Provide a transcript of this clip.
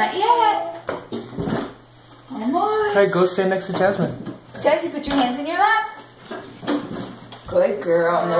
Not yet. Oh, Almost. Alright, go stand next to Jasmine. Jessie, put your hands in your lap. Good girl.